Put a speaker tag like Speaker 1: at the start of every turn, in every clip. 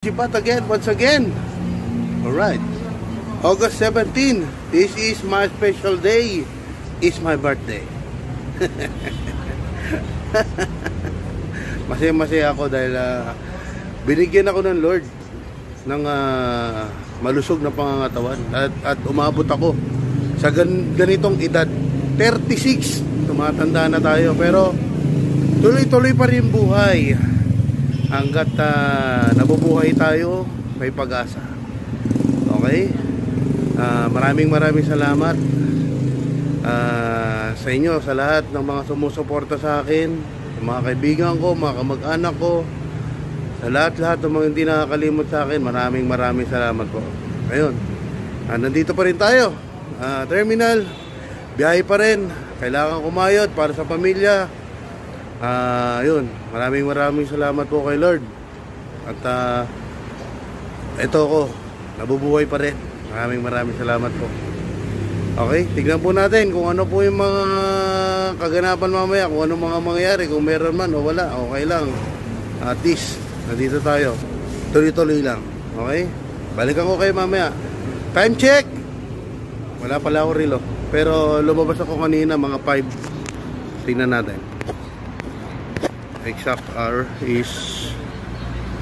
Speaker 1: Jipat again, once again. Alright. August 17. This is my special day. It's my birthday. Masaya-masaya ako dahil ah, binigyan ako ng Lord ng ah, malusog na pangangatawan at, at umabot ako sa gan- ganitong edad 36 tumatanda na tayo pero tuloy-tuloy pa rin buhay hanggat ah, nabubuhay tayo may pag-asa. Okay? Ah, maraming maraming salamat ah, sa inyo sa lahat ng mga sumusuporta sa akin mga kaibigan ko, mga kamag-anak ko sa lahat-lahat ng mga hindi nakakalimot sa akin maraming maraming salamat po. Ayun ah, nandito pa rin tayo Ah, terminal. Biyahe pa rin. Kailangan kumayod para sa pamilya Ah, yun. Maraming maraming salamat po kay Lord. At ah, ito ko, nabubuhay pa rin. Maraming maraming salamat po. Okay, tignan po natin kung ano po yung mga kaganapan mamaya, kung ano mga mangyayari, kung meron man o wala, okay lang. At least, nandito tayo. Tuloy-tuloy lang. Okay? Balikan ko kayo mamaya. Time check! Wala pala ako rilo. Pero lumabas ako kanina mga 5. Tingnan natin exact hour is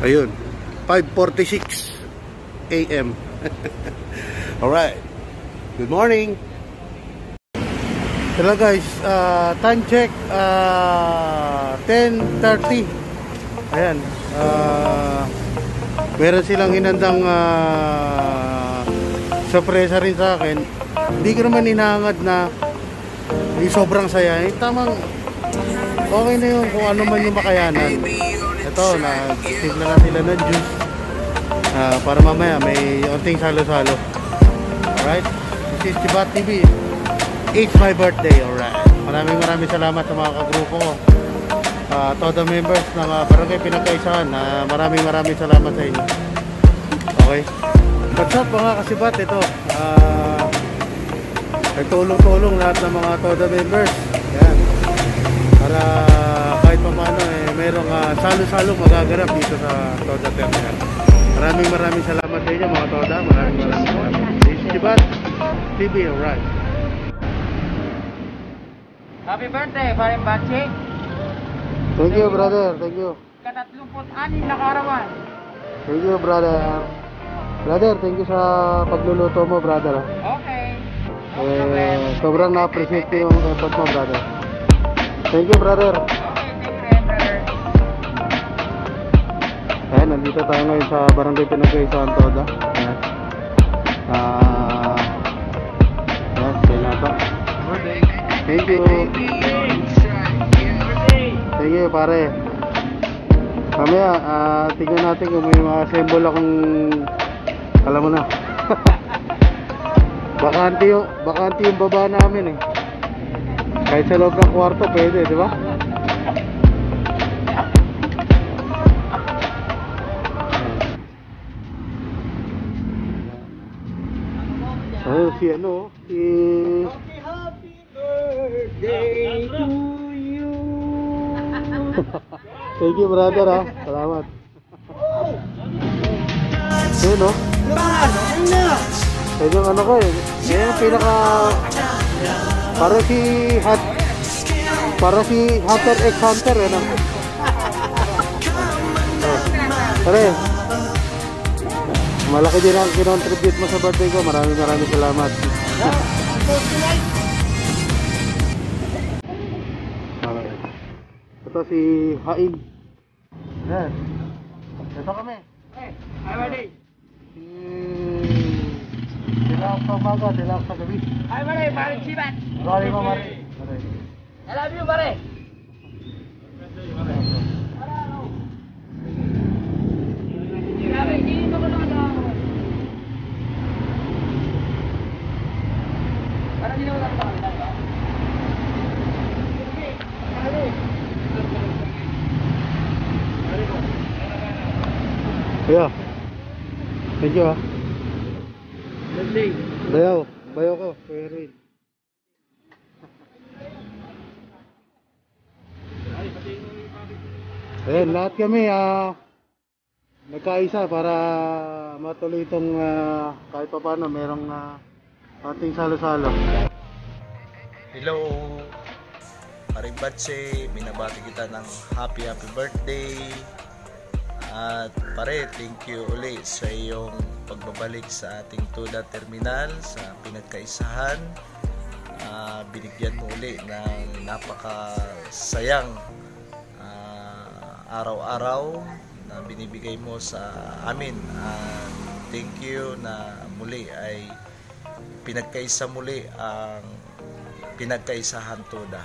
Speaker 1: ayun 5.46 a.m. alright good morning. Hello guys. Uh, time check uh, 10.30 ayan uh, meron silang hinandang uh, sorpresa rin sa akin. Hindi ko naman inahangad na yung sobrang saya. Eh, tamang okay na yun kung ano man yung makayanan. Ito nagsigla na sila ng juice. Ah, para mamaya may unting salo-salo. Alright? This is Chibat TV it's my birthday alright. Maraming maraming salamat sa mga kagrupo ko. Uh, todo members ng uh, barangay pinagkaisahan uh, maraming maraming salamat sa inyo. Okay? What's up mga kasibat? Ito uh, nagtulong-tulong lahat ng mga todo members para kahit pa paano eh merong uh, salo-salo magaganap dito sa Toda Terminal. Maraming maraming salamat sa inyo mga Toda. Maraming maraming salamat. This is Chibat TV, alright.
Speaker 2: Happy birthday, Paring Bachi.
Speaker 1: Thank you brother, thank you.
Speaker 2: Katatlumput-anim na karawan.
Speaker 1: Thank you brother. Brother, thank you sa pagluluto mo brother. ah.
Speaker 2: Okay. No.
Speaker 1: Eh, sobrang na-appreciate ko yung effort mo brother. Thank you brother. Ayan, nandito tayo ngayon sa Barangay Pinagkaisahan Toda. Ayan. Ah, ayan, Senata. Thank you. Thank you, pare. Mamaya, ah, tingnan natin kung may mga symbol akong alam mo na. bakante yung, bakante yung baba namin eh. Kahit sa loob ng kwarto, pwede, di ba? Oh, si ano, si...
Speaker 2: Birthday to you.
Speaker 1: Thank you, brother, ha. Salamat. Yun, no? Yun yung ano ko, eh. Yan yung pinaka... Para si... Hat... Para si Hunter x Hunter, eh, no? Oh. Pare, malaki din ang kinontribute mo sa birthday ko. Maraming maraming salamat. Ito si Hain. Yan. Ito kami.
Speaker 2: Hey, I'm ready.
Speaker 1: Si... Sila ako sa umaga, ako sa gabi.
Speaker 2: I'm ready, Paring Chibat.
Speaker 1: Sorry mo.
Speaker 2: I love you, pare. Pare.
Speaker 1: Kuya. Thank you.
Speaker 2: Birthday.
Speaker 1: Bayaw. Bayaw ko. Kuya Rin. Ayan, lahat kami, ah, nagkaisa para matuloy itong ah, kahit pa paano merong ah, ating salo-salo.
Speaker 3: Hello, Aribatse, binabati kita ng happy happy birthday. At pare, thank you uli sa iyong pagbabalik sa ating Tuda Terminal sa pinagkaisahan. Ah, binigyan mo uli ng napakasayang ah, araw-araw na binibigay mo sa amin. At thank you na muli ay pinagkaisa muli ang pinagkaisahan Tuda.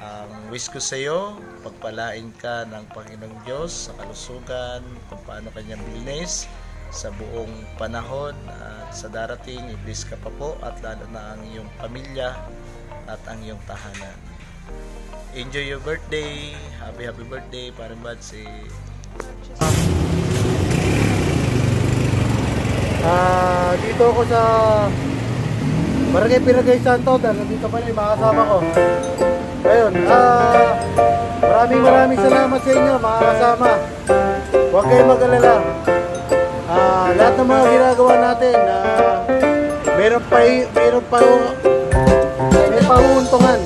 Speaker 3: Ang wish ko sa iyo, pagpalain ka ng Panginoong Diyos sa kalusugan, kung paano kanyang bilinis sa buong panahon at sa darating, i-bless ka pa po at lalo na ang iyong pamilya at ang iyong tahanan. Enjoy your birthday! Happy happy birthday, parang bad si
Speaker 1: Ah, dito ako sa Barangay Piragay Santo, dahil nandito pa rin yung mga kasama ko. Ayun, ah, maraming maraming salamat sa inyo mga kasama. Huwag kayong mag-alala. Ah, lahat ng mga ginagawa natin, ah, meron pa, meron pa, may pahuuntungan.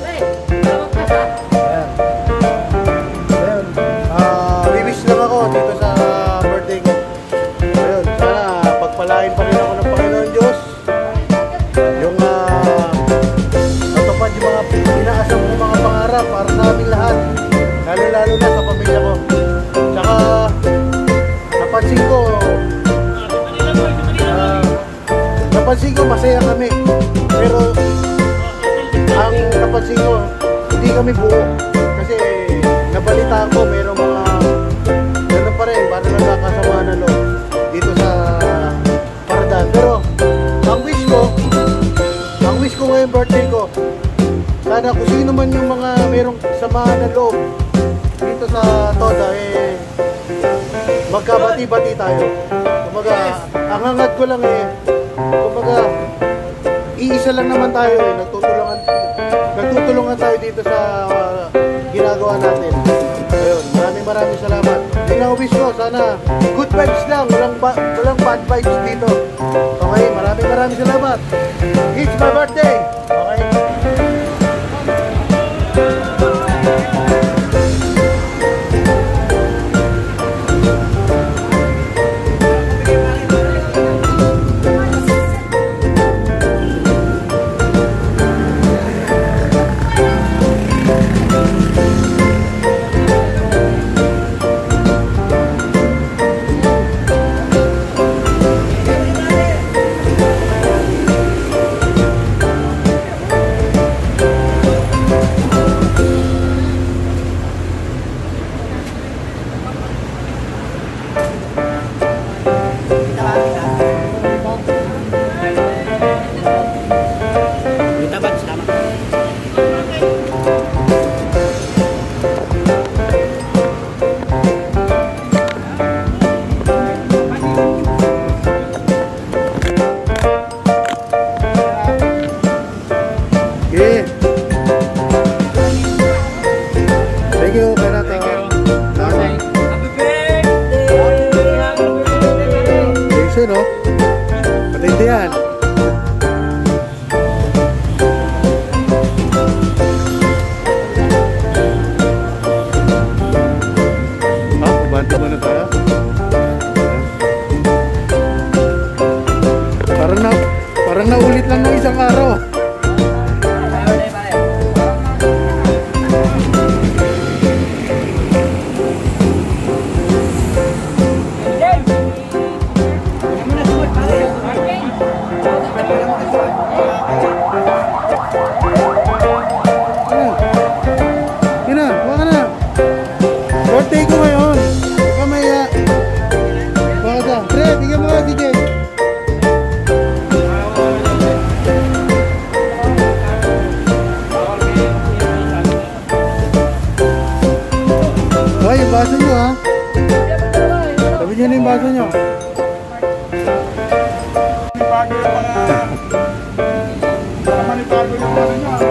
Speaker 1: Sana kung sino man yung mga mayroong samahan na loob dito sa Toda, eh, magkabati-bati tayo. Kumbaga, ang hangad ko lang eh, kumbaga, iisa lang naman tayo eh, nagtutulungan, nagtutulungan tayo dito sa uh, ginagawa natin. Ayun, maraming maraming salamat. Wish ko, sana good vibes lang, walang, ba- walang bad vibes dito. Okay, maraming maraming salamat. It's my birthday. Okay. Okay. Hoy, yung baso nyo ha. Sabi nyo na yung baso nyo. Sarap po.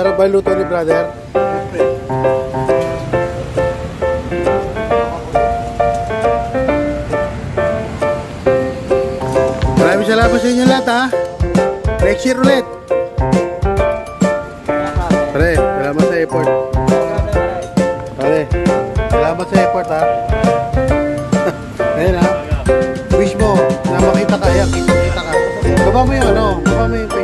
Speaker 1: Sarap ba luto ni brother? Siyempre. Maraming salamat sa inyo lahat ha. Next year ulit. Pare, salamat sa effort. Pare, salamat sa effort ha. Ayun ha. Wish mo na makita ka. Ayan, kita, ka. Baba mo yung ano, baba mo yung